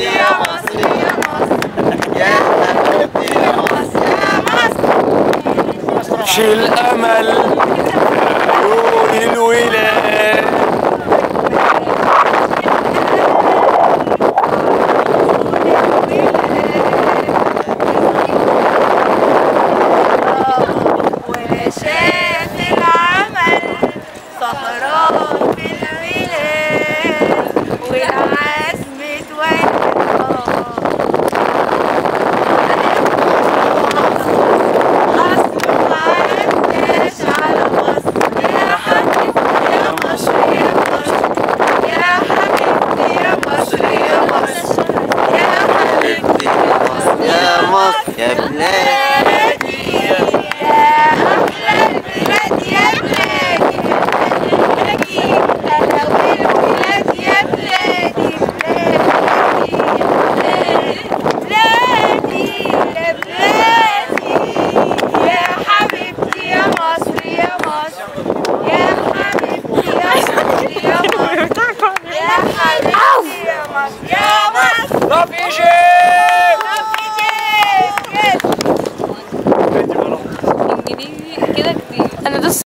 يا مصر يا مصر يا حبيبتي يا مصر يا مصر يا مصر يا بلادي يا حبيبتي يا مصر يا مصر رفيجي ini kita di. Anu tuh.